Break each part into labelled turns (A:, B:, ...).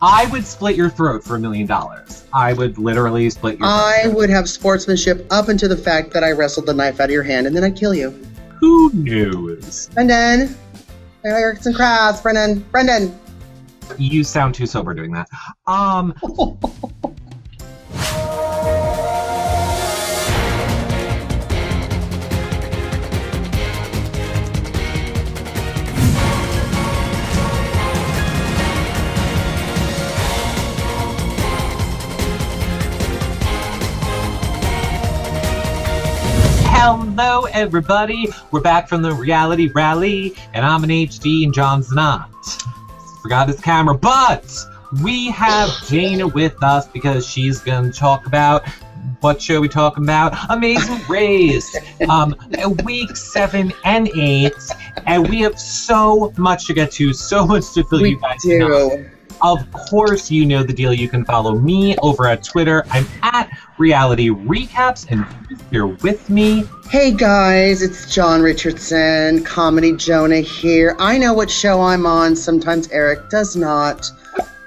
A: I would split your throat for a million dollars. I would literally split your.
B: I
A: throat.
B: would have sportsmanship up into the fact that I wrestled the knife out of your hand and then I'd kill you.
A: Who knows?
B: Brendon. Erickson Crafts, Brendon. Brendon.
A: You sound too sober doing that. Um. Hello, everybody. We're back from the reality rally, and I'm an HD and John's not. Forgot his camera, but we have Jana with us because she's going to talk about what show we talking about? Amazing Race, um, week seven and eight, and we have so much to get to, so much to fill
B: We
A: you guys in on.
B: Do.
A: Of course, you know the deal. You can follow me over at Twitter. I'm at Reality Recaps, and if you're with me.
B: Hey guys, it's John Richardson, Comedy Jonah here. I know what show I'm on, sometimes Eric does not.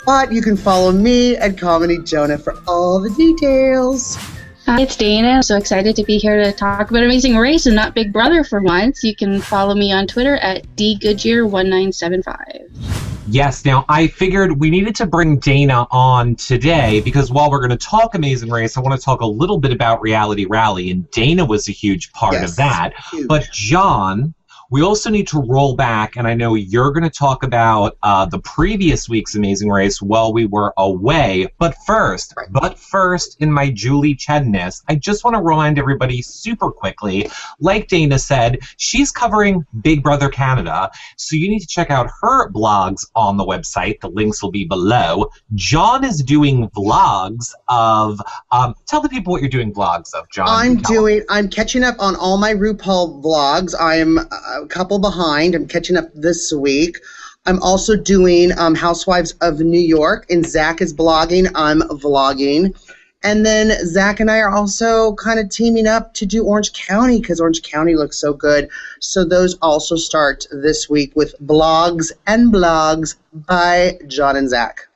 B: But you can follow me at Comedy Jonah for all the details.
C: Hi, it's Dana. I'm so excited to be here to talk about Amazing Race and not Big Brother for once. You can follow me on Twitter at dgoodyear1975.
A: Yes, now I figured we needed to bring Dana on today because while we're going to talk Amazing Race, I want to talk a little bit about Reality Rally, and Dana was a huge part
B: Yes,
A: of that.
B: huge.
A: But John, we also need to roll back, and I know you're going to talk about uh, the previous week's Amazing Race while we were away. But first, but first, in my Julie Chedness, I just want to remind everybody super quickly. Like Dana said, she's covering Big Brother Canada, so you need to check out her blogs on the website. The links will be below. John is doing vlogs of. Um, tell the people what you're doing vlogs of, John.
B: I'm doing. I'm catching up on all my RuPaul vlogs. I'm a couple behind. I'm catching up this week. I'm also doing um, Housewives of New York, and Zach is blogging. I'm vlogging, and then Zach and I are also kind of teaming up to do Orange County because Orange County looks so good. So those also start this week with blogs and blogs by John and Zach.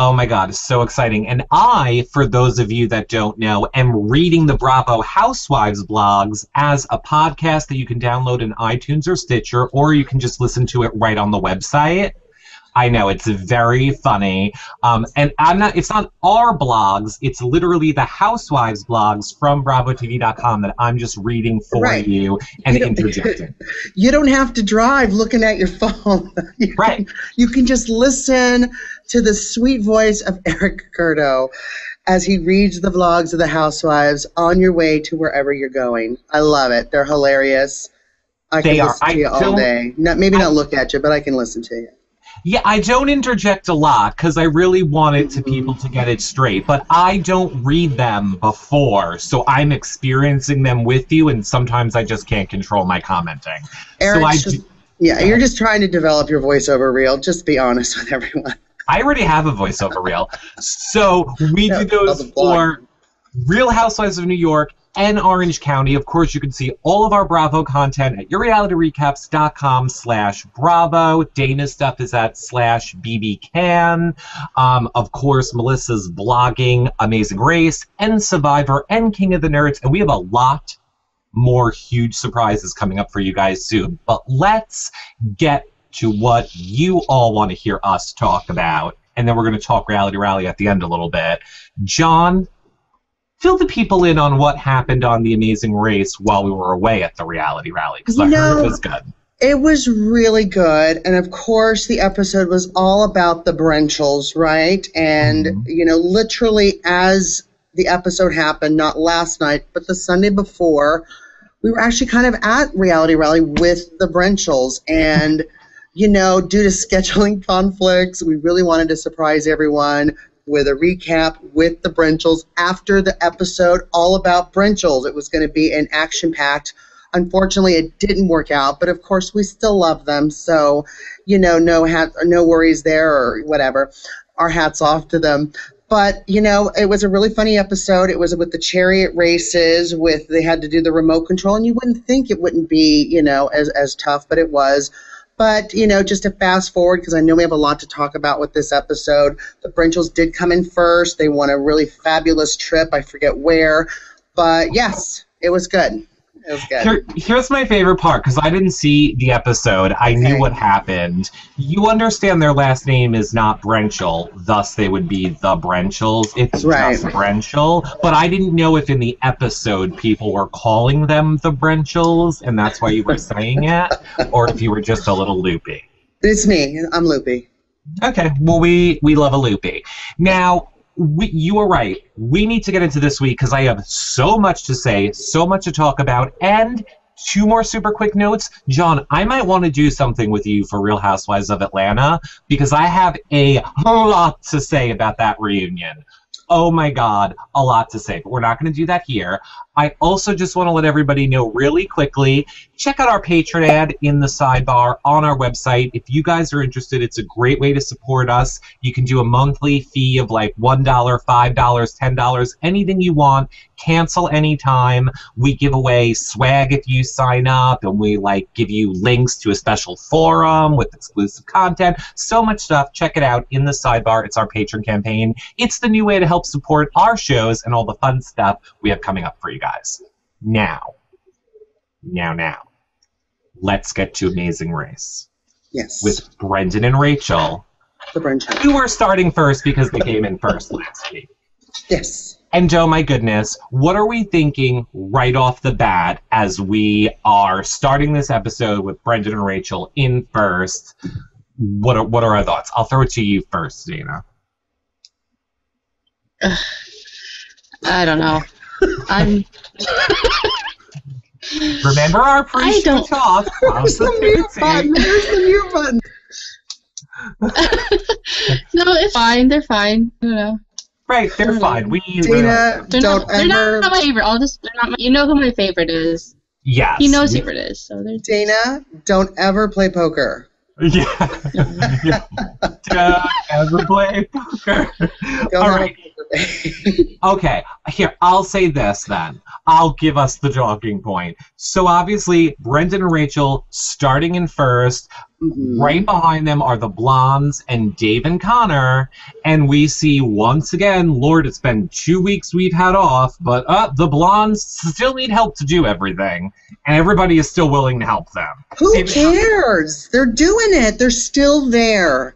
A: Oh my God, it's so exciting. And I, for those of you that don't know, am reading the Bravo Housewives blogs as a podcast that you can download in iTunes or Stitcher, or you can just listen to it right on the website. I know it's very funny. Um, and I'm not it's not our blogs, it's literally the housewives blogs from BravoTV.com that I'm just reading for
B: Right.
A: you and
B: You
A: interjecting.
B: You don't have to drive looking at your phone. You
A: Right.
B: can- you can just listen to the sweet voice of Eric Curto as he reads the vlogs of the housewives on your way to wherever you're going. I love it. They're hilarious. I
A: They
B: can
A: are.
B: listen to
A: I
B: you all day. Not, maybe
A: I-
B: not look at you, but I can listen to you.
A: Yeah, I don't interject a lot because I really want it to people to get it straight, but I don't read them before, so I'm experiencing them with you, and sometimes I just can't control my commenting. So I,
B: just,
A: do-
B: yeah, you're just trying to develop your voiceover reel. Just be honest with everyone.
A: I already have a voiceover reel, so we
B: Yeah,
A: do those
B: love the blog.
A: for Real Housewives of New York and Orange County. Of course, you can see all of our Bravo content at yourrealityrecaps.com slash Bravo. Dana's stuff is at slash BBCan. Um, of course, Melissa's blogging Amazing Race and Survivor and King of the Nerds. And we have a lot more huge surprises coming up for you guys soon. But let's get to what you all want to hear us talk about. And then we're going to talk Reality Rally at the end a little bit. John, fill the people in on what happened on the Amazing Race while we were away at the Reality Rally because I heard it was good.
B: It was really good. And of course, the episode was all about the Brenchels, right? And,
A: Mhm.
B: you know, literally as the episode happened, not last night, but the Sunday before, we were actually kind of at Reality Rally with the Brenchels. And, you know, due to scheduling conflicts, we really wanted to surprise everyone with a recap with the Brenchels after the episode all about Brenchels. It was going to be an action packed Unfortunately, it didn't work out, but of course, we still love them. So, you know, no hat, no worries there, or whatever. Our hats off to them. But you know, it was a really funny episode. It was with the chariot races. With they had to do the remote control, and you wouldn't think it wouldn't be, you know, as as tough, but it was. But, you know, just to fast forward, because I know we have a lot to talk about with this episode, the Brenchels did come in first. They won a really fabulous trip. I forget where. But yes, it was good. It was good.
A: Here, here's my favorite part because I didn't see the episode. I knew what happened. You understand their last name is not Brenchel, thus they would be the Brenchels. It's
B: Right.
A: just Brenchel. But I didn't know if in the episode people were calling them the Brenchels, and that's why you were saying it, or if you were just a little loopy.
B: It's me. I'm Loopy.
A: Okay, well we we love a loopy. Now, we, you are right. We need to get into this week because I have so much to say, so much to talk about, and two more super quick notes. John, I might want to do something with you for Real Housewives of Atlanta because I have a lot to say about that reunion. Oh my God, a lot to say, but we're not going to do that here. I also just want to let everybody know really quickly check out our Patreon ad in the sidebar on our website. If you guys are interested, it's a great way to support us. You can do a monthly fee of like $1, $5, $10, anything you want. Cancel anytime. We give away swag if you sign up, and we like give you links to a special forum with exclusive content. So much stuff. Check it out in the sidebar. It's our Patreon campaign. It's the new way to help support our shows and all the fun stuff we have coming up for you guys. Now, now, now, let's get to Amazing Race
B: Yes.
A: with Brendon and Rachel,
B: the Brenchel.
A: who were starting first because they came in first last week.
B: Yes.
A: And oh my goodness, what are we thinking right off the bat as we are starting this episode with Brendon and Rachel in first? What are what are our thoughts? I'll throw it to you first, Dana.
C: I don't know. I'm.
A: Remember our
C: I
A: pre-show talk.
B: There's the mute button. There's the mute button.
C: No, it's fine. They're fine. You know,
A: Right, they're um, fine. We
B: Dana,
C: they're
B: don't
C: not. They're not my favorite. I'll just. They're not. My, you know who my favorite is.
A: yes.
C: He knows
A: we-
C: who it is. So they're.
B: Dana, don't ever play poker.
A: Yeah. Don't ever play poker.
B: Don't
A: All
B: have
A: right.
B: a poker face.
A: Okay, here, I'll say this then. I'll give us the talking point. So obviously, Brendon and Rachel starting in first.
B: Mhm.
A: Right behind them are the Blondes and Dave and Connor. And we see once again, Lord, it's been two weeks we've had off, but uh, the Blondes still need help to do everything. And everybody is still willing to help them.
B: Who cares? They're doing it. They're still there.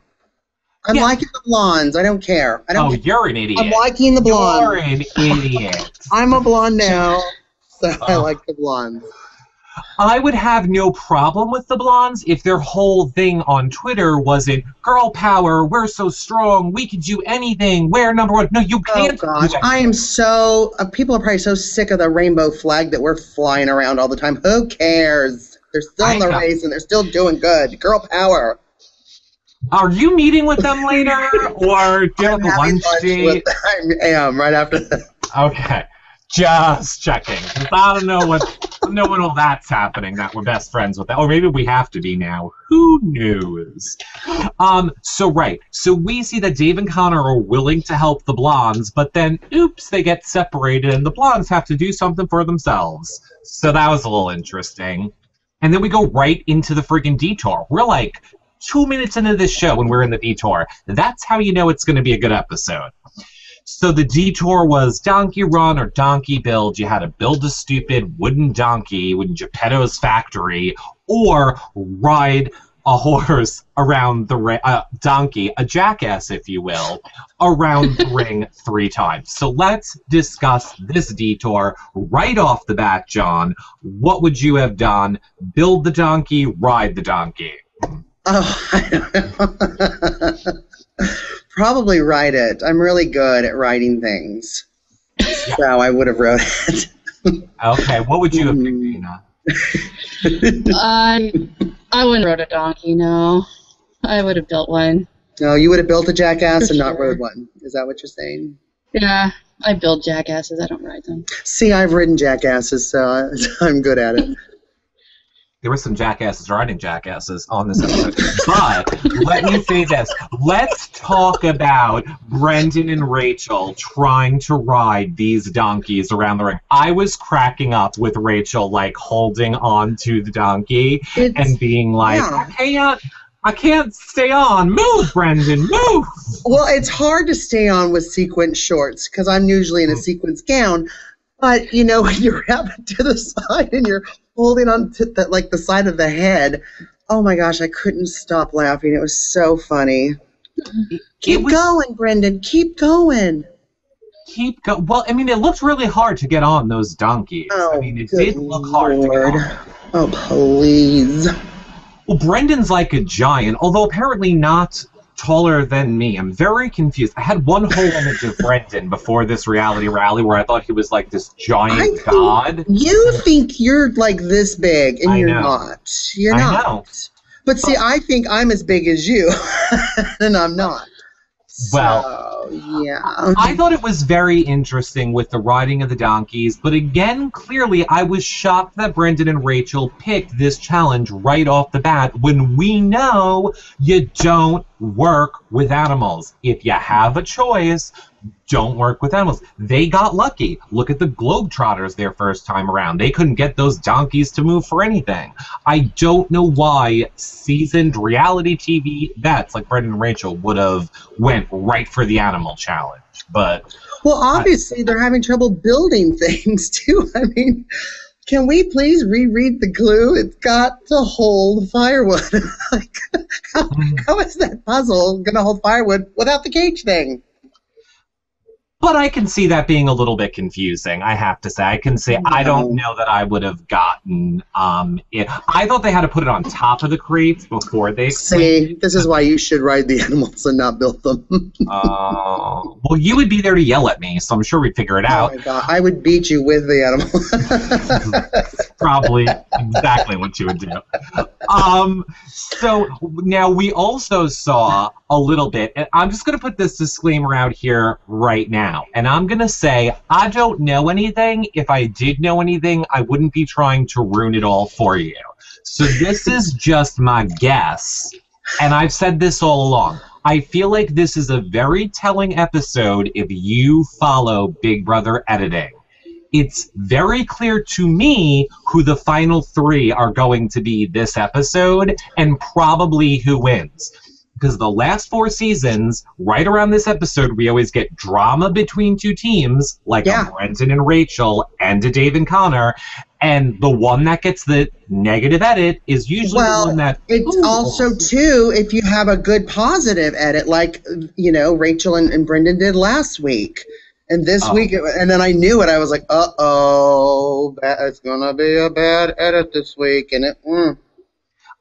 B: I'm
A: Yeah.
B: liking the blondes. I don't care. I don't.
A: Oh, you're an idiot.
B: I'm liking the blondes.
A: You're an idiot.
B: I'm a blonde now, so I
A: Oh.
B: like the blondes.
A: I would have no problem with the blondes if their whole thing on Twitter wasn't girl power, we're so strong, we can do anything, we're number one. No, you
B: Oh
A: can't do
B: gosh. I am so. Uh, people are probably so sick of the rainbow flag that we're flying around all the time. Who cares? They're still in the race and they're still doing good. Girl power.
A: Are you meeting with them later? Or do you have a lunch date?
B: I am right after this.
A: Okay. Just checking. I don't know what I don't know when all that's happening that we're best friends with that. Or maybe we have to be now. Who knows? Um, so right. So we see that Dave and Connor are willing to help the blondes, but then oops, they get separated and the blondes have to do something for themselves. So that was a little interesting. And then we go right into the freaking detour. We're like two minutes into this show when we're in the detour. That's how you know it's gonna be a good episode. So the detour was donkey run or donkey build. You had to build a stupid wooden donkey in Geppetto's factory, or ride a horse around the ri- uh, donkey, a jackass, if you will, around the ring three times. So let's discuss this detour right off the bat, John. What would you have done? Build the donkey, ride the donkey.
B: Oh, I don't know. Probably write it. I'm really good at writing things. So I would have wrote it.
A: Okay, what would you have picked,
B: Mm.
A: Dina?
C: I. I wouldn't rode a donkey. No. I would have built one.
B: No, you would have built a jackass and not
C: Sure.
B: rode one. Is that what you're saying?
C: Yeah. I build jackasses. I don't ride them.
B: See, I've ridden jackasses, so I, I'm good at it.
A: There were some jackasses riding jackasses on this episode. but let me say this. Let's talk about Brendon and Rachel trying to ride these donkeys around the ring. I was cracking up with Rachel like holding on to the donkey
B: It's,
A: and being like,
B: yeah.
A: I can't I can't stay on. Move, Brendon, move.
B: well, it's hard to stay on with sequin shorts because I'm usually in a hmm. sequins gown. But you know, when you're it to the side and you're holding on to the, like the side of the head, oh my gosh, I couldn't stop laughing. It was so funny. Keep
A: It was-
B: going, Brendon. Keep going.
A: keep go well i mean it looked really hard to get on those donkeys
B: Oh,
A: i mean it did look hard to
B: Lord. Oh, please.
A: well brendon's like a giant although apparently not taller than me i'm very confused i had one whole image of brendon before this reality rally where i thought he was like this giant god
B: You think you're like this big, and
A: I
B: you're
A: know.
B: not. You're
A: I
B: not.
A: know.
B: But see, I think I'm as big as you, and I'm not.
A: Well,
B: so, yeah.
A: I thought it was very interesting with the riding of the donkeys, but again, clearly, I was shocked that Brendon and Rachel picked this challenge right off the bat when we know you don't work with animals. If you have a choice, don't work with animals. They got lucky. Look at the Globetrotters their first time around. They couldn't get those donkeys to move for anything. I don't know why seasoned reality TV vets like Brendon and Rachel would have went right for the animal challenge. But
B: Well, obviously, they're having trouble building things too. I mean, can we please reread the clue? It's got to hold firewood. like, how, mm-hmm. how is that puzzle going to hold firewood without the cage thing?
A: But I can see that being a little bit confusing. I have to say, I can say I don't know that I would have gotten um it. I thought they had to put it on top of the crates before they.
B: See, this is why you should ride the animals and not build them.
A: Uh, well, you would be there to yell at me, so I'm sure we'd figure it
B: Oh
A: out.
B: my god, I would beat you with the animal.
A: Probably exactly what you would do. Um, so now we also saw a little bit, and I'm just going to put this disclaimer out here right now. And I'm going to say, I don't know anything. If I did know anything, I wouldn't be trying to ruin it all for you. So this is just my guess. And I've said this all along. I feel like this is a very telling episode if you follow Big Brother editing it's very clear to me who the final three are going to be this episode and probably who wins. Because the last four seasons, right around this episode, we always get drama between two teams, like
B: Yeah.
A: a Brendon and Rachel and a Dave and Connor. And the one that gets the negative edit is usually
B: Well,
A: the one that.
B: It's
A: Ooh.
B: also too if you have a good positive edit, like you know Rachel and, and Brendon did last week, and this
A: Oh.
B: week, and then I knew it. I was like, uh oh, it's gonna be a bad edit this week, and it. Mm.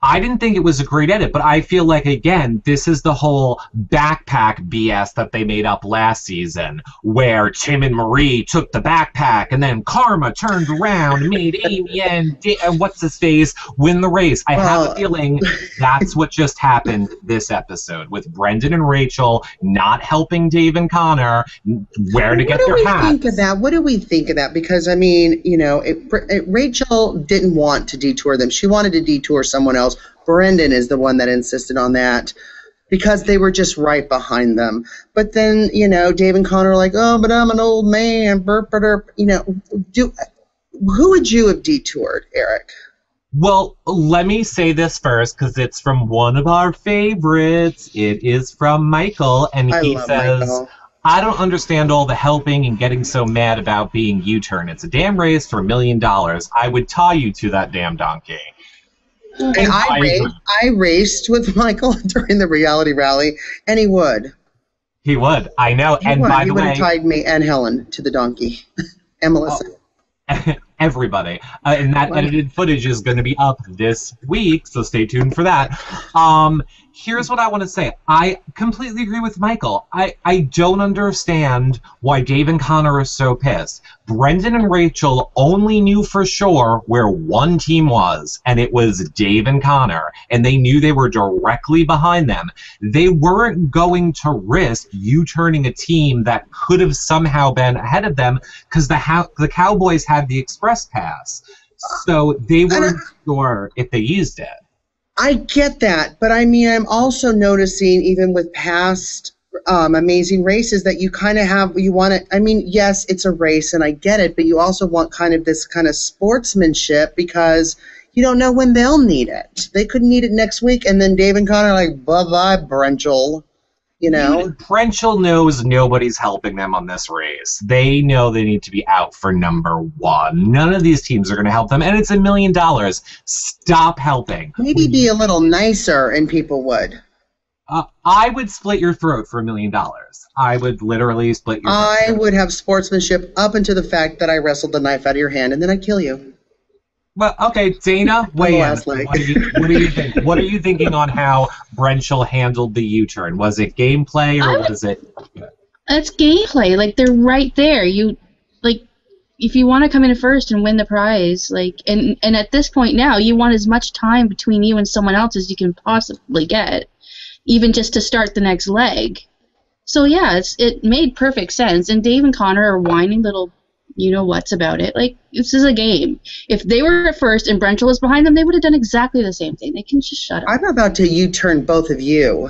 A: I didn't think it was a great edit, but I feel like again, this is the whole backpack BS that they made up last season, where Tim and Marie took the backpack, and then Karma turned around and made Amy and, Da- and what's his face win the race. I have a feeling that's what just happened this episode with Brendon and Rachel not helping Dave and Connor where to get their hats.
B: what do we
A: hats.
B: think of that? What do we think of that? Because I mean, you know, it, it, Rachel didn't want to detour them. She wanted to detour someone else. Brendon is the one that insisted on that because they were just right behind them. But then, you know, Dave and Connor are like, oh, but I'm an old man. Burp, burp. You know, do who would you have detoured, Eric?
A: Well, let me say this first because it's from one of our favorites. It is from Michael, and
B: I
A: he says,
B: Michael.
A: I don't understand all the helping and getting so mad about being U turn. It's a damn race for a million dollars. I would tie you to that damn donkey.
B: And
A: I
B: I raced, I raced with Michael during the reality rally, and he would.
A: He would. I know.
B: He
A: and
B: would.
A: by
B: he
A: the
B: would have tied me and Helen to the donkey, and Melissa.
A: everybody. Uh, and that edited footage is going to be up this week, so stay tuned for that. Um, here's what I want to say. I completely agree with Michael. I, I don't understand why Dave and Connor are so pissed. Brendon and Rachel only knew for sure where one team was, and it was Dave and Connor, and they knew they were directly behind them. They weren't going to risk you turning a team that could have somehow been ahead of them because the, ha- the Cowboys had the express pass. So they weren't sure if they used it.
B: I get that, but I mean, I'm also noticing even with past um, amazing races that you kind of have you want to. I mean, yes, it's a race, and I get it, but you also want kind of this kind of sportsmanship because you don't know when they'll need it. They could need it next week, and then Dave and Connor like, bye bye, Brenchel. You know,
A: Brenchel knows nobody's helping them on this race. They know they need to be out for number one. None of these teams are going to help them, and it's a million dollars. Stop helping.
B: maybe be a little nicer, and people would.
A: Uh, I would split your throat for a million dollars. I would literally split your.
B: I
A: throat.
B: would have sportsmanship up into the fact that I wrestled the knife out of your hand, and then I'd kill you.
A: Well, okay, Dana, weigh in.
B: last leg.
A: What do, you, what do you think? What are you thinking on how Brenchel handled the U-turn? Was it gameplay or
C: I-
A: was it?
C: That's gameplay. Like they're right there. You like if you want to come in first and win the prize, like and and at this point now you want as much time between you and someone else as you can possibly get, even just to start the next leg. So yeah, it's it made perfect sense. And Dave and Connor are whining little you know what's about it. Like this is a game. If they were at first and Brenchel was behind them, they would have done exactly the same thing. They can just shut up.
B: I'm about to U-turn both of you.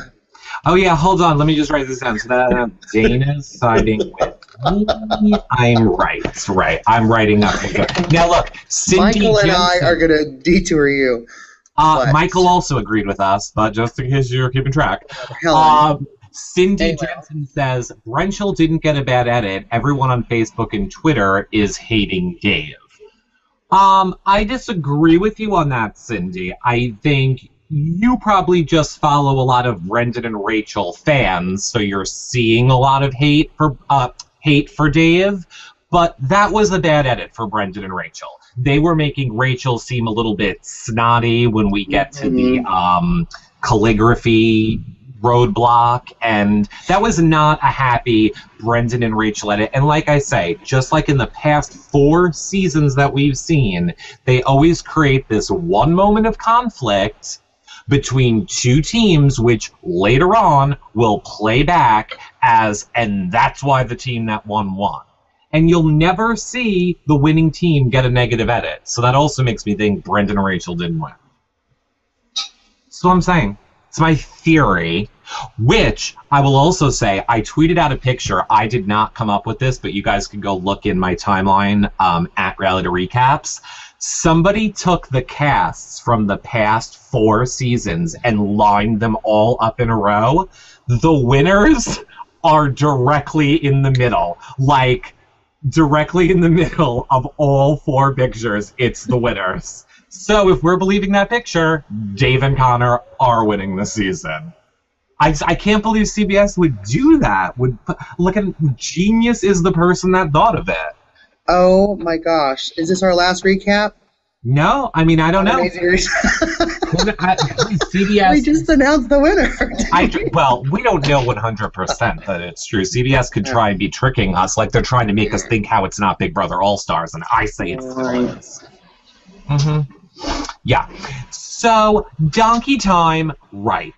A: Oh yeah, hold on. Let me just write this down. So that uh, Dana's siding with me. I'm right. Right. I'm writing up. Now look, Cindy
B: Michael and I are going to detour you.
A: Uh, Michael also agreed with us, but just in case you're keeping track.
B: Helen.
A: Um, Cindy
B: Anyway.
A: Jensen says Brenchel didn't get a bad edit. Everyone on Facebook and Twitter is hating Dave. Um, I disagree with you on that, Cindy. I think you probably just follow a lot of Brendon and Rachel fans, so you're seeing a lot of hate for uh, hate for Dave. But that was a bad edit for Brendon and Rachel. They were making Rachel seem a little bit snotty when we get to the um, calligraphy roadblock, and that was not a happy Brendon and Rachel edit. And like I say, just like in the past four seasons that we've seen, they always create this one moment of conflict between two teams, which later on will play back as, and that's why the team that won won. And you'll never see the winning team get a negative edit. So that also makes me think Brendon and Rachel didn't win. That's what I'm saying. It's my theory, which I will also say I tweeted out a picture. I did not come up with this, but you guys can go look in my timeline um, at to Recaps. Somebody took the casts from the past four seasons and lined them all up in a row. The winners are directly in the middle. Like, directly in the middle of all four pictures, it's the winners. So if we're believing that picture, Dave and Connor are winning the season. I, I can't believe CBS would do that. Would look at genius is the person that thought of it.
B: oh my gosh. Is this our last recap?
A: No, I mean I don't know. I- CBS.
B: we just announced the winner.
A: I, well, we don't know 100% that it's true. CBS could try and be tricking us like they're trying to make us think how it's not Big Brother All Stars, and I say it's
B: Right.
A: hmm Yeah. So, Donkey Time, right.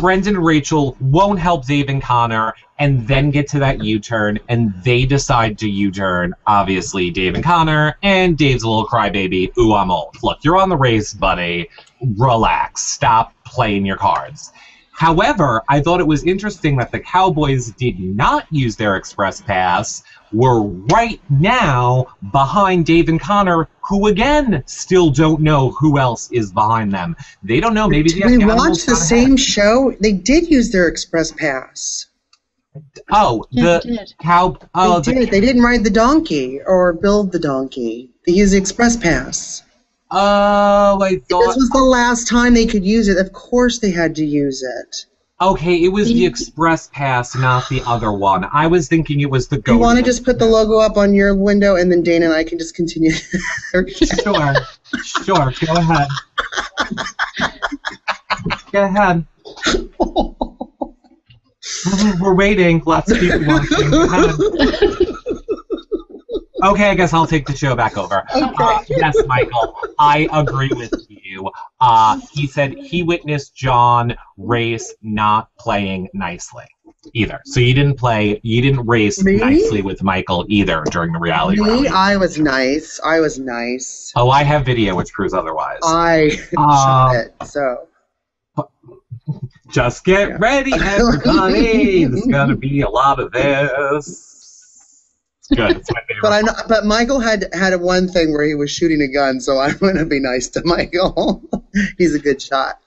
A: Brendon and Rachel won't help Dave and Connor and then get to that U turn, and they decide to U turn, obviously, Dave and Connor, and Dave's a little crybaby. Ooh, I'm old. Look, you're on the race, buddy. Relax. Stop playing your cards. However, I thought it was interesting that the Cowboys did not use their express pass, were right now behind Dave and Connor, who again still don't know who else is behind them. They don't know. Maybe the
B: we
A: animals
B: watched the same
A: ahead.
B: show. They did use their express pass.
A: Oh, the
C: they did.
A: cow. Oh,
B: they
A: the,
B: did. They didn't ride the donkey or build the donkey. They used the express pass.
A: oh, I thought This
B: was the last time they could use it. Of course, they had to use it.
A: Okay, it was the express pass, not the other one. I was thinking it was the go.
B: You want to just put the logo up on your window, and then Dana and I can just continue.
A: Sure, sure. Go ahead. Go ahead. We're waiting. Lots of people watching. Go ahead. Okay, I guess I'll take the show back over. Uh, yes, Michael, I agree with you. Uh, he said he witnessed John Race not playing nicely. either. So you didn't play, you didn't race
B: Me?
A: nicely with Michael either during the reality
B: Me,
A: rally.
B: I was nice. I was nice.
A: Oh, I have video which proves otherwise.
B: I
A: Um,
B: shot it. So
A: Just get
B: Yeah.
A: ready, everybody. There's gonna be a lot of this. Good. It's my favorite.
B: But I know, but Michael had had a one thing where he was shooting a gun, so I'm gonna be nice to Michael. He's a good shot.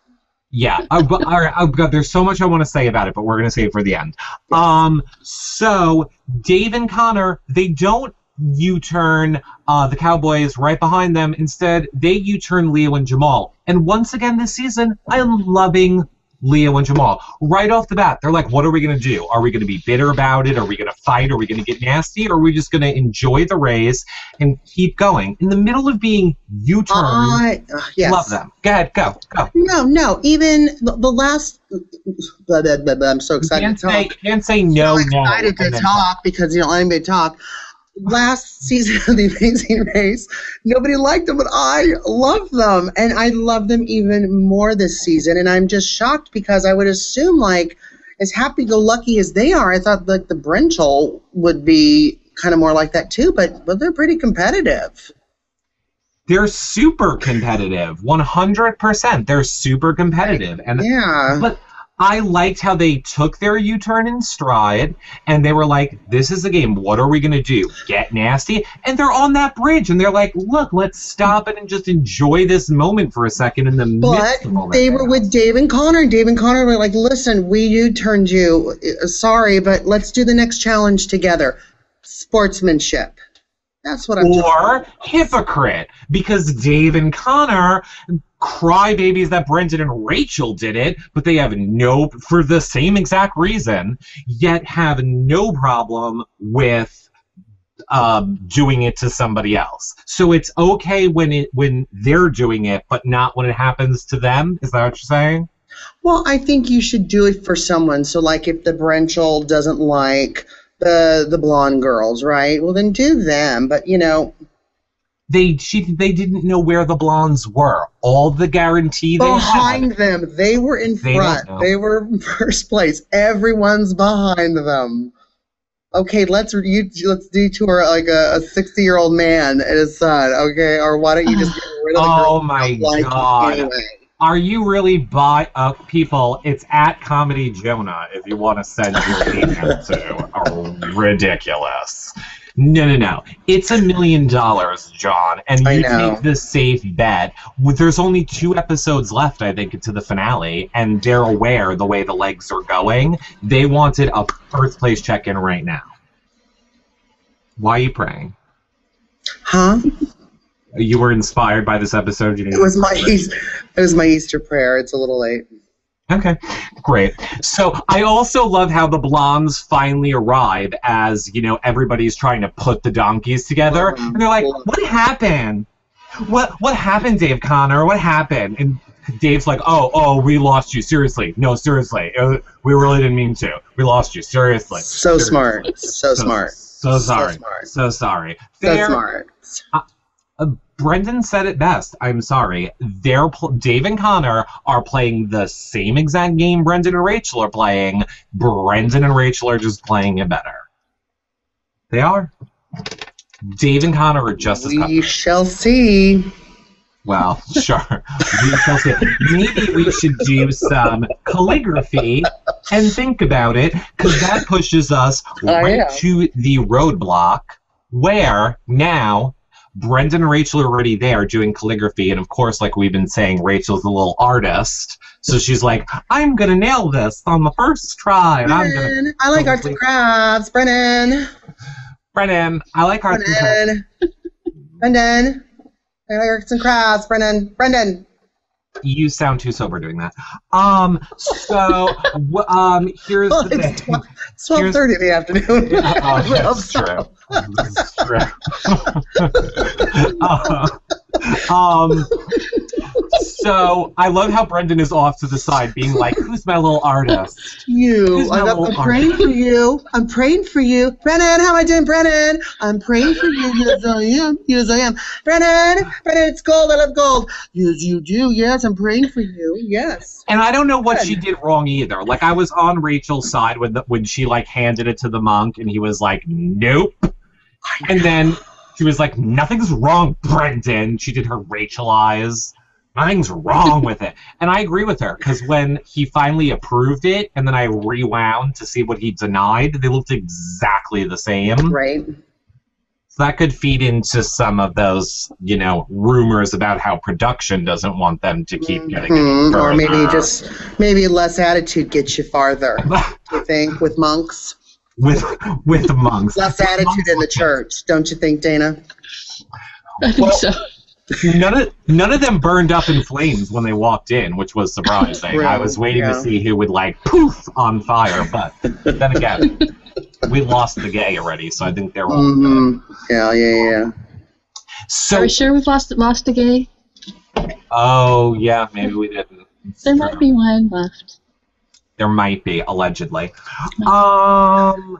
A: Yeah. Oh, but, all right. Oh, God, there's so much I want to say about it, but we're going to save it for the end. Um. So Dave and Connor, they don't U-turn uh, the Cowboys right behind them. Instead, they U-turn Leo and Jamal. And once again this season, I'm loving Leo and Jamal. Right off the bat, they're like, "What are we going to do? Are we going to be bitter about it? Are we going to fight? Are we going to get nasty? Or are we just going to enjoy the race and keep going?" In the middle of being U-turned,
B: I uh, yes.
A: love them. Go ahead, go, go.
B: No, no. Even the, the last. Blah, blah, blah, I'm so
A: You
B: excited
A: can't
B: to
A: say,
B: talk.
A: can't say no,
B: so
A: no.
B: excited to
A: and
B: talk because you don't let me talk. Last season of the Amazing Race, nobody liked them, but I love them, and I love them even more this season. And I'm just shocked because I would assume, like, as happy-go-lucky as they are, I thought like the Brenchel would be kind of more like that too. But but they're pretty competitive.
A: They're super competitive, 100%. They're super competitive. And
B: Yeah.
A: But I liked how they took their U turn in stride and they were like, this is the game. What are we going to do? Get nasty? And they're on that bridge and they're like, look, let's stop it and just enjoy this moment for a second in the
B: But
A: midst of all that
B: they were with Dave and Connor, and Dave and Connor were like, "Listen, we you turned you. Uh, Sorry, but let's do the next challenge together. Sportsmanship. That's what I'm.
A: or hypocrite because Dave and Connor crybabies that Brendon and Rachel did it, but they have no for the same exact reason, yet have no problem with um, doing it to somebody else. So it's okay when it when they're doing it, but not when it happens to them. Is that what you're saying?
B: Well, I think you should do it for someone. So, like, if the Brenchel doesn't like the the blonde girls, right? Well, then do them. But you know,
A: They she they didn't know where the blondes were. All the guarantee they
B: behind
A: had.
B: them, they were in
A: They
B: front. They were in first place. Everyone's behind them. Okay, let's you let's detour like a sixty year old man and his son. Okay, or why don't you just get rid of the girl?
A: Oh my god.
B: Anyway.
A: Are you really by uh, people? It's at Comedy Jonah if you want to send your email to. Oh, ridiculous. No, no, no. It's a million dollars, John, and
B: I
A: you
B: know.
A: take the safe bet. There's only two episodes left, I think, to the finale, and they're aware the way the legs are going. They wanted a first place check in right now. Why are you praying?
B: Huh?
A: You were inspired by this episode. You
B: It was my it was my Easter prayer. It's a little late.
A: Okay, great. So I also love how the blondes finally arrive as, you know, everybody's trying to put the donkeys together.
B: Mhm.
A: And they're like, what happened? What what happened, Dave Connor? What happened? And Dave's like, oh, oh, we lost you. Seriously. No, seriously. Uh, We really didn't mean to. We lost you. Seriously.
B: So
A: Seriously.
B: smart. So smart.
A: So
B: So
A: sorry.
B: smart.
A: So sorry.
B: So
A: They're-
B: smart.
A: uh, Brendon said it best. I'm sorry. They're pl- Dave and Connor are playing the same exact game Brendon and Rachel are playing. Brendon and Rachel are just playing it better. They are. Dave and Connor are just as
B: We shall see.
A: Well, sure. We shall see. Maybe we should do some calligraphy and think about it, because that pushes us right
B: yeah.
A: to the roadblock where now Brendon and Rachel are already there doing calligraphy, and of course, like we've been saying, Rachel's a little artist, so she's like, "I'm gonna nail this on the first try." And I'm gonna,
B: I like arts and crafts. Brennan.
A: Brendon, I like arts and crafts.
B: Brennan. Brendon. I like arts and crafts. Brennan. Brendon.
A: You sound too sober doing that. Um, so, w- um, here's
B: Well,
A: the
B: it's
A: thing.
B: it's twelve thirty in the afternoon.
A: Oh, that's true. That's true. Uh, um, so I love how Brendon is off to the side, being like, "Who's my little artist?"
B: You.
A: My
B: I'm, I'm praying
A: artist?
B: for you. I'm praying for you. Brennan, how am I doing, Brennan? I'm praying for you. Yes, I am. Yes, I am. Brennan, Brennan, it's gold. I love gold. Yes, you do. Yes, I'm praying for you. Yes.
A: And I don't know what
B: Good.
A: she did wrong either. Like I was on Rachel's side when the, when she like handed it to the monk, and he was like, "Nope." And then she was like, "Nothing's wrong, Brendon." She did her Rachel eyes. Nothing's wrong with it, and I agree with her because when he finally approved it, and then I rewound to see what he denied, they looked exactly the same.
B: Right.
A: So that could feed into some of those, you know, rumors about how production doesn't want them to keep getting any
B: Mhm. Or maybe just maybe less attitude gets you farther. You think with monks?
A: with with the monks.
B: Less attitude in the church, don't you think, Dana?
C: I think
A: Well-
C: so.
A: None of none of them burned up in flames when they walked in, which was surprising. I was waiting
B: Yeah.
A: to see who would like poof on fire, but then again, we lost the gay already, so I think they're all good.
B: hmm Yeah, yeah, yeah.
C: Are
A: So,
C: we sure we've lost lost a gay?
A: oh yeah, maybe we didn't. It's
C: There
A: true.
C: might be one left.
A: There might be, allegedly. Um,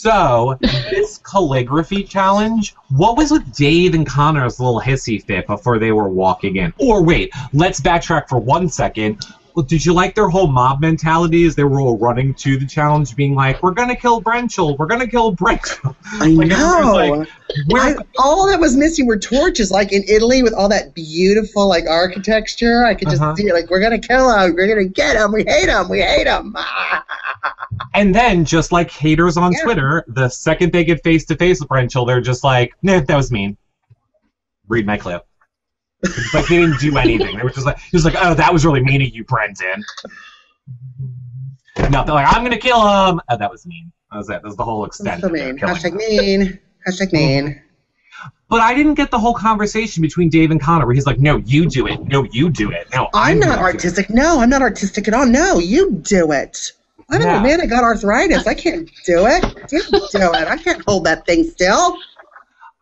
A: so this calligraphy challenge, what was with Dave and Connor's little hissy fit before they were walking in? Or wait, let's backtrack for one second. Well, did you like their whole mob mentality as they were all running to the challenge, being like, "We're gonna kill Brenchel, we're gonna kill Brenchel."
B: I
A: Like,
B: know.
A: like,
B: I, all that was missing were torches, like in Italy with all that beautiful like architecture. I could just
A: Uh-huh.
B: see it, like we're gonna kill him, we're gonna get him, we hate him, we hate him.
A: And then, just like haters on
B: Yeah.
A: Twitter, the second they get face to face with Brenchel, they're just like, nah, that was mean. Read my clip. It's like they didn't do anything. They were just like, was like, oh, that was really mean of you, Brendon. No, they're like, I'm gonna kill him. Oh, that was mean. That was it. That was the whole extent.
B: so mean. Hashtag mean. Hashtag mean.
A: But I didn't get the whole conversation between Dave and Connor where he's like, no, you do it. No, you do it. No,
B: I'm not
A: do it."
B: artistic. No, I'm not artistic at all. No, you do it. I'm
A: Yeah.
B: a man. I got arthritis. I can't do it. You do it. I can't hold that thing still.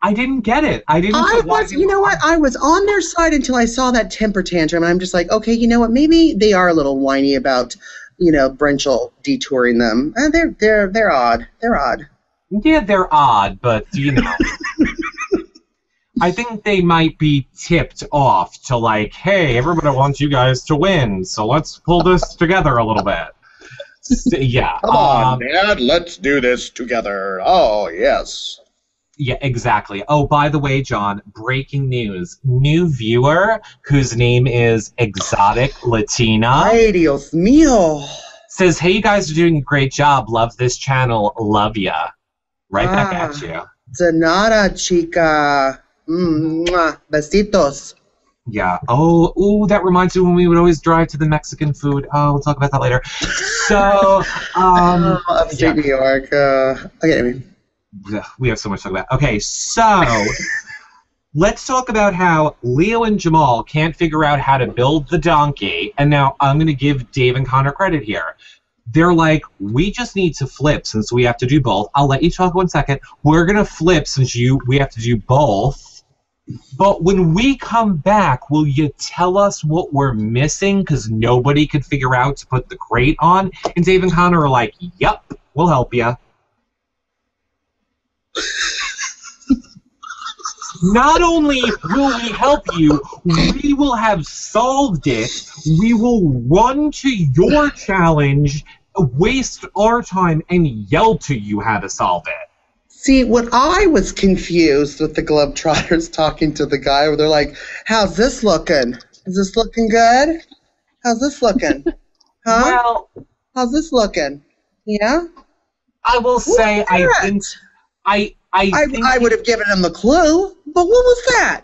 A: I didn't get it. I didn't.
B: I was, you know what? I was on their side until I saw that temper tantrum, and I'm just like, okay, you know what? Maybe they are a little whiny about, you know, Brenchel detouring them. Uh, they're they're they're odd. They're odd.
A: Yeah, they're odd, but you know. I think they might be tipped off to like, hey, everybody wants you guys to win, so let's pull this together a little bit. Yeah.
D: Come on,
A: um,
D: Dad, let's do this together. Oh, yes.
A: yeah, exactly. Oh, by the way, John, breaking news. New viewer whose name is Exotic Latina
B: Ay, Dios mío.
A: says, Hey, you guys are doing a great job. Love this channel. Love ya. Right back
B: Ah.
A: at you.
B: De nada, chica. Mm, mwah. Besitos.
A: Yeah. Oh, ooh, that reminds me when we would always drive to the Mexican food. Oh, we'll talk about that later. So, um,
B: oh, upstate New York. Uh, okay, I mean,
A: we have so much to talk about. Okay, so let's talk about how Leo and Jamal can't figure out how to build the donkey. And now I'm going to give Dave and Connor credit here. They're like, we just need to flip since we have to do both. I'll let you talk one second. We're going to flip since you we have to do both. But when we come back, will you tell us what we're missing? Because nobody could figure out to put the crate on. And Dave and Connor are like, "Yep, we'll help you." Not only will we help you, we will have solved it. We will run to your challenge, waste our time, and yell to you how to solve it.
B: See, what I was confused with the Globetrotters talking to the guy where they're like, How's this looking? Is this looking good? How's this looking? Huh?
A: Well,
B: How's this looking? Yeah?
A: I will say, I think, I, I,
B: I, I would have given him the clue, but what was that?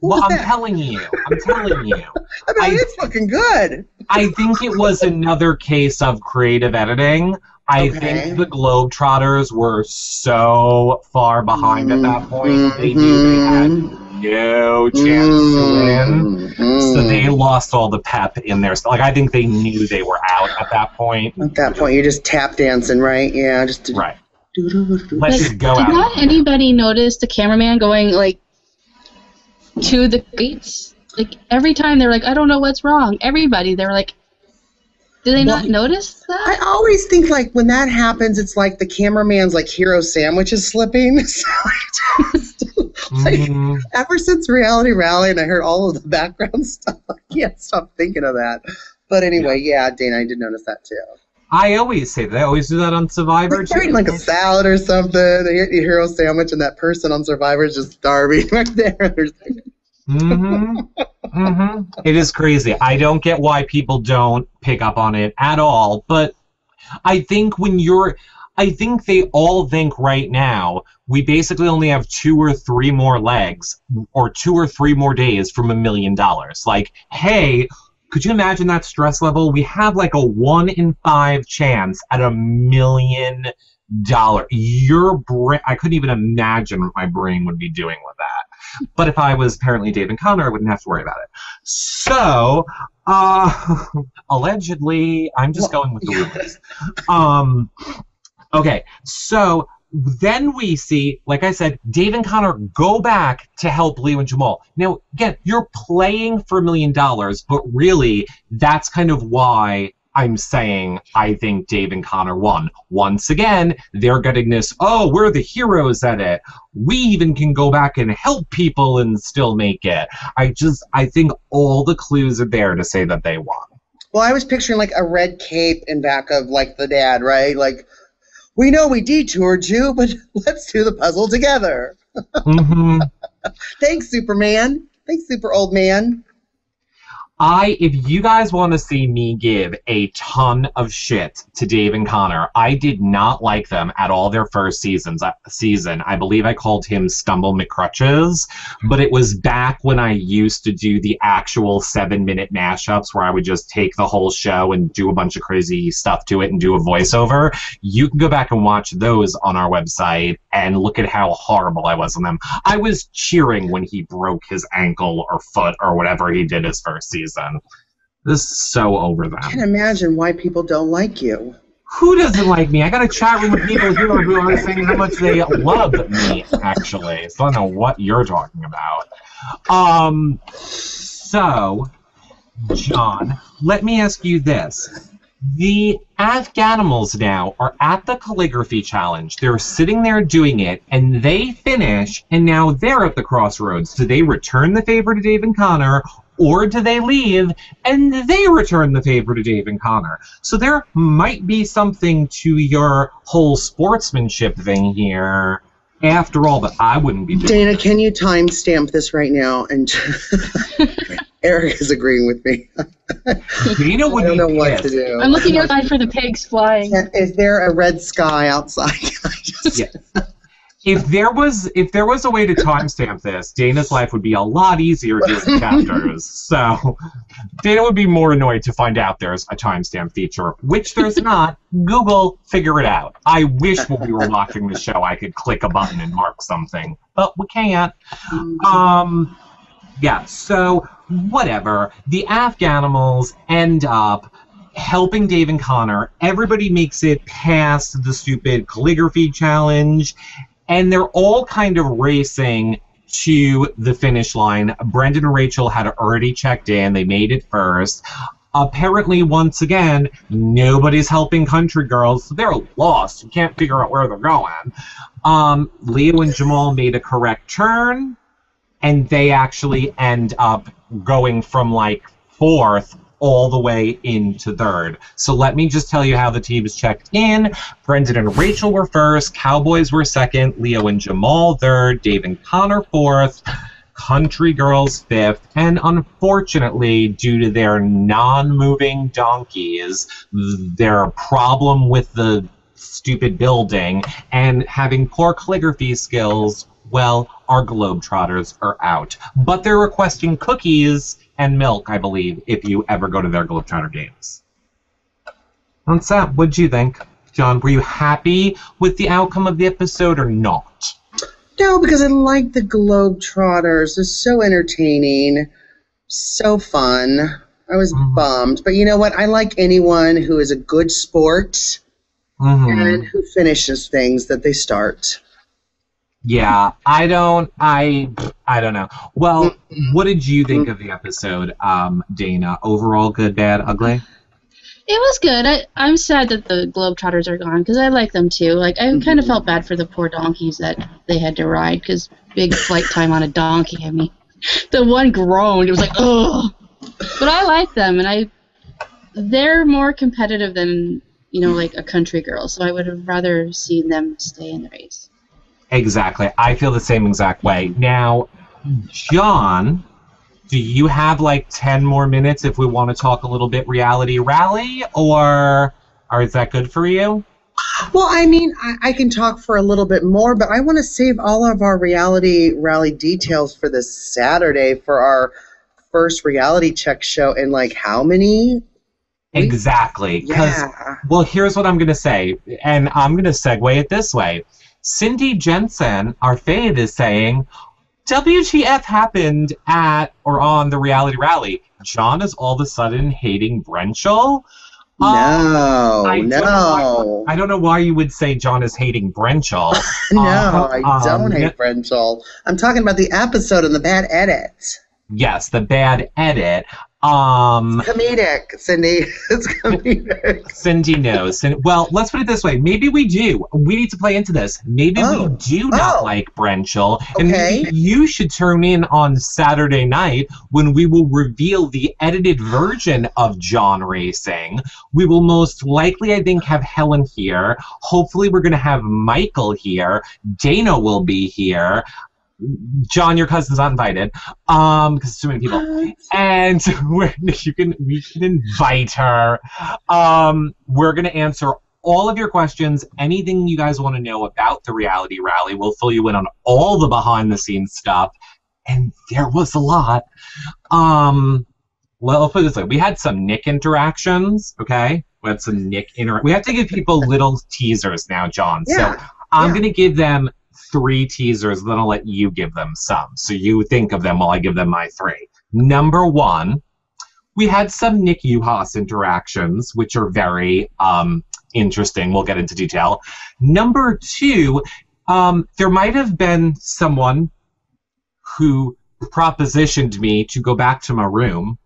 B: What
A: Well,
B: was
A: I'm
B: that?
A: telling you. I'm telling you.
B: I mean,
A: I-
B: it's looking good.
A: I think it was another case of creative editing. I
B: Okay.
A: think the Globetrotters were so far behind at that point, mm-hmm. they knew they had mm-hmm. no chance to mm-hmm. win.
B: Mhm.
A: So they lost all the pep in their like. I think they knew they were out at that point.
B: At that point, you're just tap dancing, right? Yeah, just
A: Right.
B: Let's
A: Let's just go
C: Did
A: out.
C: not anybody notice the cameraman going like to the gates? Like every time they're like, I don't know what's wrong. Everybody, they're like, do they not
B: Well,
C: notice that?
B: I always think like when that happens, it's like the cameraman's like hero sandwich is slipping. So I just, like,
A: Mhm.
B: ever since Reality Rally and I heard all of the background stuff, I can't stop thinking of that. But anyway, yeah, Dana, I did notice that too.
A: I always say that. I always do that on Survivor.
B: Like they're eating like a salad or something. They eat a hero sandwich, and that person on Survivor is just starving right there. There's like,
A: hmm hmm It is crazy. I don't get why people don't pick up on it at all. But I think when you're, I think they all think right now we basically only have two or three more legs or two or three more days from a million dollars. Like, hey, could you imagine that stress level? We have like a one in five chance at a million dollar. Your brain, I couldn't even imagine what my brain would be doing with that. But if I was apparently Dave and Connor, I wouldn't have to worry about it. So, uh, allegedly, I'm just
B: Well,
A: going with the rumors. Um, okay, so then we see, like I said, Dave and Connor go back to help Leo and Jamal. Now, again, you're playing for a million dollars, but really, that's kind of why I'm saying I think Dave and Connor won. Once again, they're getting this, oh, we're the heroes at it. We even can go back and help people and still make it. I just, I think all the clues are there to say that they won.
B: well, I was picturing like a red cape in back of like the dad, right? Like, we know we detoured you, but let's do the puzzle together.
A: hmm
B: Thanks, Superman. Thanks, super old man.
A: I, if you guys want to see me give a ton of shit to Dave and Connor, I did not like them at all their first seasons. uh, Season, I believe I called him Stumble McCrutches, but it was back when I used to do the actual seven-minute mashups where I would just take the whole show and do a bunch of crazy stuff to it and do a voiceover. You can go back and watch those on our website and look at how horrible I was on them. I was cheering when he broke his ankle or foot or whatever he did his first season. This is so over that.
B: I can
A: them.
B: imagine why people don't like you.
A: Who doesn't like me? I got a chat room with people here who are saying how much they love me, actually. So I don't know what you're talking about. Um, so, John, let me ask you this. The Afghanimals now are at the calligraphy challenge. They're sitting there doing it, and they finish, and now they're at the crossroads. Do they return the favor to Dave and Connor, or do they leave and they return the favor to Dave and Connor? So there might be something to your whole sportsmanship thing here. After all, but I wouldn't be doing.
B: Dana, can you timestamp this right now? And Eric is agreeing with me.
A: Dana
B: I
A: would
B: don't
A: be
B: know what to do.
C: I'm looking outside for the pigs flying.
B: Is there a red sky outside? I just-
A: Yeah. If there was if there was a way to timestamp this, Dana's life would be a lot easier doing chapters. So Dana would be more annoyed to find out there's a timestamp feature, which there's not. Google, figure it out. I wish when we were watching the show I could click a button and mark something, but we can't. Um, yeah, so whatever. The Afghanimals end up helping Dave and Connor. Everybody makes it past the stupid calligraphy challenge, and they're all kind of racing to the finish line. Brendon and Rachel had already checked in, they made it first. Apparently, once again, nobody's helping country girls, so they're lost. You can't figure out where they're going. Um, Leo and Jamal made a correct turn and they actually end up going from like fourth all the way into third. So let me just tell you how the teams checked in. Brendon and Rachel were first, Cowboys were second, Leo and Jamal third, Dave and Connor fourth, Country Girls fifth, and unfortunately, due to their non-moving donkeys, their problem with the stupid building and having poor calligraphy skills, well, our Globetrotters are out. But they're requesting cookies and milk, I believe, if you ever go to their Globetrotter games. That's that. What'd you think? John, were you happy with the outcome of the episode or not?
B: No, because I like the Globetrotters. They're so entertaining, so fun. I was
A: Mhm.
B: bummed. But you know what? I like anyone who is a good sport
A: hmm
B: and who finishes things that they start.
A: Yeah, I don't. I I don't know. Well, what did you think of the episode, um, Dana? Overall, good, bad, ugly?
C: It was good. I, I'm sad that the Globetrotters are gone because I like them too. Like I kind of felt bad for the poor donkeys that they had to ride because big flight time on a donkey. I mean, the one groaned. It was like, oh, But I like them, and I they're more competitive than you know, like a country girl. So I would have rather seen them stay in the race.
A: Exactly. I feel the same exact way. Now, John, do you have like 10 more minutes if we want to talk a little bit reality rally or or is that good for you?
B: Well, I mean, I, I can talk for a little bit more, but I want to save all of our reality rally details for this Saturday for our first reality check show in like how many?
A: Exactly. Because
B: Yeah.
A: well, here's what I'm going to say and I'm going to segue it this way. Cindy Jensen, our fave is saying WTF happened at or on the reality rally. John is all of a sudden hating Brenchel. Um,
B: No,
A: I don't know
B: no,
A: I don't know why you would say John is hating Brenchel.
B: no,
A: Uh,
B: I
A: um,
B: don't hate Brenchel. I'm talking about the episode and the bad edit.
A: yes, the bad edit. Um,
B: Comedic, Cindy. It's comedic.
A: Cindy knows. Well, let's put it this way: maybe we do. We need to play into this. Maybe
B: Oh.
A: we do not
B: Oh.
A: like Brenchel, and
B: Okay.
A: maybe you should turn in on Saturday night when we will reveal the edited version of John Racing. We will most likely, I think, have Helen here. Hopefully, we're going to have Michael here. Dana will be here. John, your cousin's not invited, um, because too many people and we're, you can we can invite her. Um, we're gonna answer all of your questions, anything you guys want to know about the reality rally. We'll fill you in on all the behind the scenes stuff, and there was a lot. Um, well, I'll put it this way: we had some Nick interactions. Okay, we had some Nick inter. We have to give people little teasers now, John. So I'm
B: yeah.
A: gonna give them three teasers, then I'll let you give them some. So you think of them while I give them my three. Number one, we had some Nick Uhas interactions, which are very um, interesting. We'll get into detail. Number two, um, there might have been someone who propositioned me to go back to my room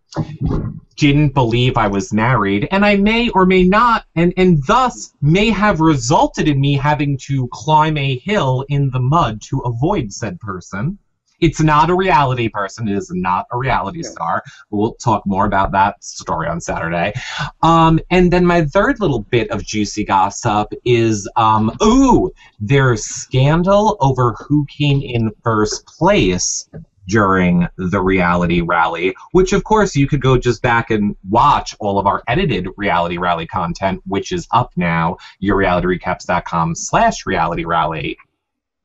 A: didn't believe I was married, and I may or may not, and, and thus may have resulted in me having to climb a hill in the mud to avoid said person. It's not a reality person. It is not a reality
B: Yeah.
A: star. We'll talk more about that story on Saturday. Um, and then my third little bit of juicy gossip is, um, ooh, there's scandal over who came in first place during the reality rally, which of course you could go just back and watch all of our edited reality rally content, which is up now, yourrealityrecaps.com slash reality rally.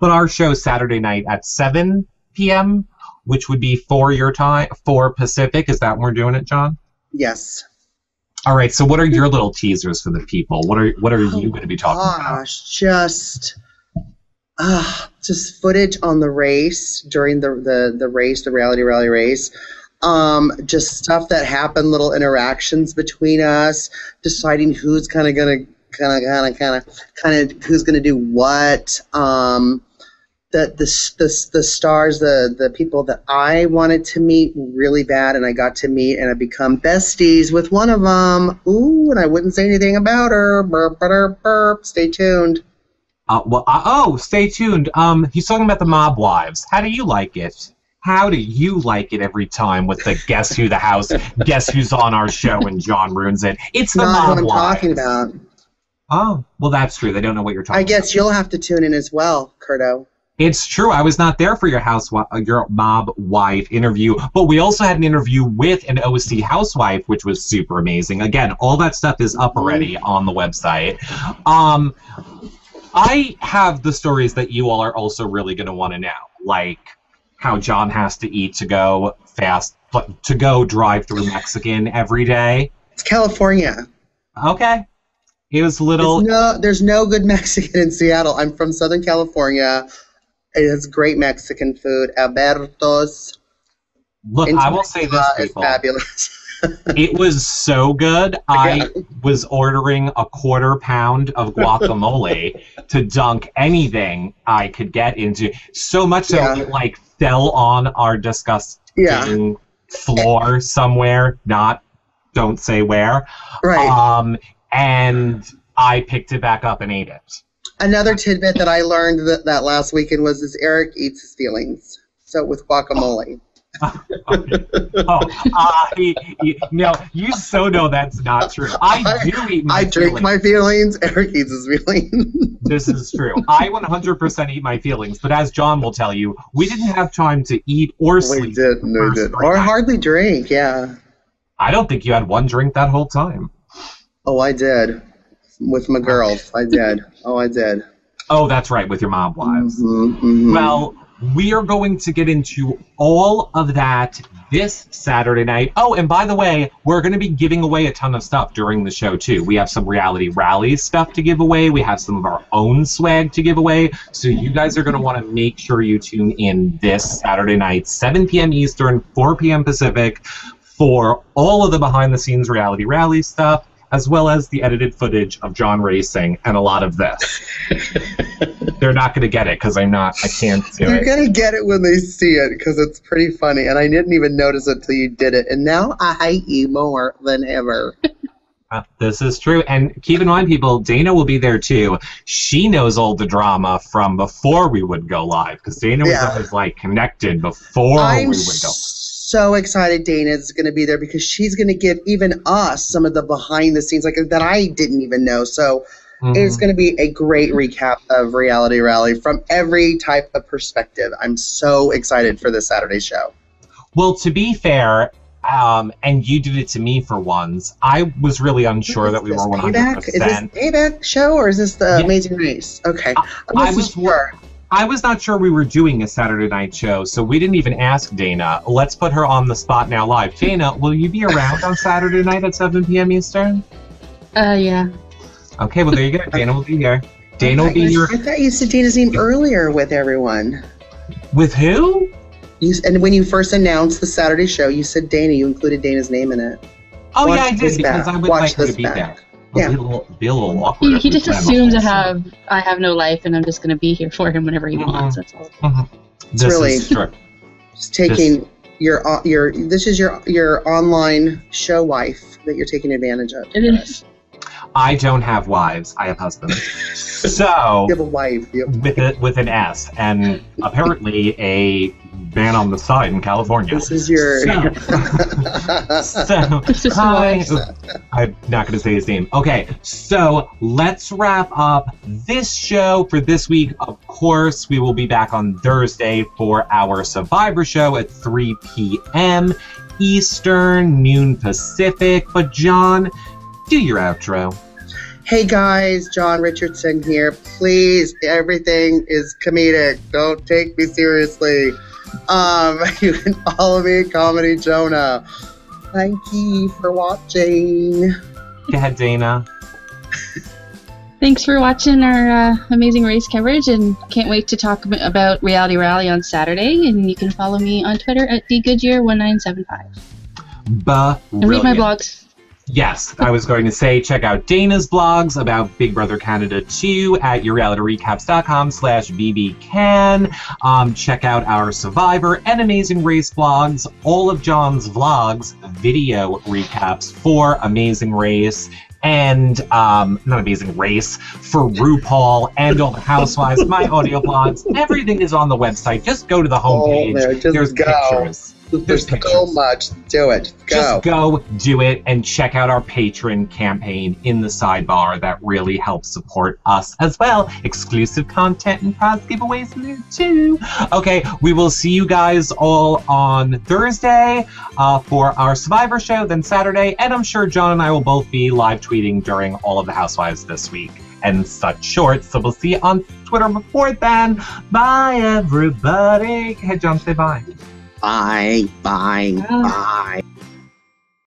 A: But our show Saturday night at 7 p.m., which would be for your time, for Pacific. Is that when we're doing it, John?
B: Yes.
A: All right. So, what are your little teasers for the people? What are what are you oh going to be talking about?
B: Gosh, just uh, just footage on the race during the, the, the race, the reality rally race. Um, just stuff that happened, little interactions between us, deciding who's kind of gonna kind of kind of kind of kind of who's gonna do what. Um, the, the the the stars, the the people that I wanted to meet really bad, and I got to meet, and I become besties with one of them. Ooh, and I wouldn't say anything about her. Burp, burp, burp. Stay tuned.
A: Uh, well, uh, oh, stay tuned. Um, he's talking about the mob wives. How do you like it? How do you like it every time with the guess who the house, guess who's on our show, and John ruins it? It's the
B: Not
A: mob
B: what I'm
A: wives.
B: talking about.
A: Oh, well, that's true. They don't know what you're talking.
B: I guess you'll have to tune in as well, Curto.
A: It's true. I was not there for your house, your mob wife interview, but we also had an interview with an OC housewife, which was super amazing. Again, all that stuff is up already on the website. Um, I have the stories that you all are also really going to want to know, like how John has to eat to go fast, but to go drive through Mexican every day.
B: It's California.
A: Okay, it was little.
B: There's no, there's no good Mexican in Seattle. I'm from Southern California. It has great Mexican food. Alberto's.
A: Look, I will say this, people.
B: fabulous.
A: it was so good. I was ordering a quarter pound of guacamole to dunk anything I could get into. So much so
B: Yeah.
A: it like fell on our disgusting
B: Yeah.
A: floor somewhere. Not don't say where.
B: Right.
A: Um, and I picked it back up and ate it.
B: Another tidbit that I learned that, that last weekend was is Eric eats his feelings. So with guacamole.
A: Oh, I, you know, you so know that's not true. I do eat my
B: I drink
A: feelings.
B: my feelings. Eric eats his feelings.
A: This is true. I 100% eat my feelings, but as John will tell you, we didn't have time to eat or sleep.
B: we did. We did. Or hardly drink. Yeah.
A: I don't think you had one drink that whole time.
B: Oh, I did. With my girls. I did. Oh, I did.
A: Oh, that's right, with your mom wives.
B: Mhm, mhm.
A: Well, we are going to get into all of that this Saturday night. Oh, and by the way, we're going to be giving away a ton of stuff during the show, too. We have some reality rally stuff to give away, we have some of our own swag to give away. So, you guys are going to want to make sure you tune in this Saturday night, 7 p.m. Eastern, 4 p.m. Pacific, for all of the behind the scenes reality rally stuff. As well as the edited footage of John racing and a lot of this. They're not going to get it because I'm not. I can't do
B: They're
A: it.
B: gonna get it when they see it because it's pretty funny, and I didn't even notice it till you did it, and now I hate you more than ever.
A: Uh, this is true. And keep in mind, people, Dana will be there too. She knows all the drama from before we would go live because Dana was
B: Yeah.
A: always like connected before
B: I'm
A: we would go.
B: So excited Dana is going to be there because she's going to give even us some of the behind the scenes like that I didn't even know. So it's
A: Mhm.
B: going to be a great recap of Reality Rally from every type of perspective. I'm so excited for this Saturday show.
A: Well, to be fair, um, and you did it to me for once, I was really unsure that we were 100%.
B: Payback? Is this payback show or is this the
A: Yeah.
B: Amazing Race? Okay,
A: I-
B: I
A: was
B: sure.
A: I was not sure we were doing a Saturday night show, so we didn't even ask Dana. Let's put her on the spot now live. Dana, will you be around on Saturday night at 7 p.m. Eastern?
C: Uh, yeah.
A: Okay, well, there you go. Dana will be here. Dana
B: I
A: will be
B: thought you-
A: your.
B: I thought you said Dana's name earlier with everyone.
A: With who?
B: You, and when you first announced the Saturday show, you said Dana. You included Dana's name in it.
A: Oh,
B: Watch
A: yeah, I did, because
B: back.
A: I would
B: Watch
A: like her to
B: this
A: be
B: back.
A: there.
B: Yeah.
A: Be a little, be a little awkward.
C: He, he just assumes I have I have no life and I'm just gonna be here for him whenever he
A: Mhm.
C: wants. That's all.
A: Mhm.
B: It's
A: This
B: really-
A: is true.
B: Just taking your uh, your this is your your online show wife that you're taking advantage of.
C: It is.
A: I don't have wives. I have husbands. So,
B: You have a wife. Have,
A: with, a, with an S, and apparently a man on the side in California.
B: this is your.
A: So, so
C: This is
A: hi. I'm not going to say his name. Okay, so let's wrap up this show for this week. Of course, we will be back on Thursday for our Survivor show at 3 p.m. Eastern, noon Pacific. But, John, do your outro.
B: hey guys, John Richardson here. Please, everything is comedic. Don't take me seriously. Um, you can follow me at Comedy Jonah. Thank you for watching.
A: Yeah, Dana.
C: Thanks for watching our uh, amazing race coverage, and can't wait to talk about Reality Rally on Saturday. And you can follow me on Twitter at dgoodyear1975 and read my blogs.
A: Yes, I was going to say check out Dana's blogs about Big Brother Canada 2 at yourrealityrecaps.com slash bbcan. Um, check out our Survivor and Amazing Race blogs, all of John's vlogs, video recaps for Amazing Race and um, not Amazing Race for RuPaul and all the Housewives, my audio blogs. Everything is on the website. Just go to the
B: Oh,
A: homepage.
B: there, just
A: There's
B: go.
A: pictures.
B: There's so much. Do it. Go.
A: Just go do it and check out our Patreon campaign in the sidebar. That really helps support us as well. Exclusive content and prize giveaways in there too. Okay, we will see you guys all on Thursday uh, for our Survivor show, then Saturday, and I'm sure John and I will both be live tweeting during all of the Housewives this week and such shorts. So we'll see you on Twitter before then. Bye, everybody. Hey, John, say bye.
B: Bye. Bye.
C: Bye.
B: Bye.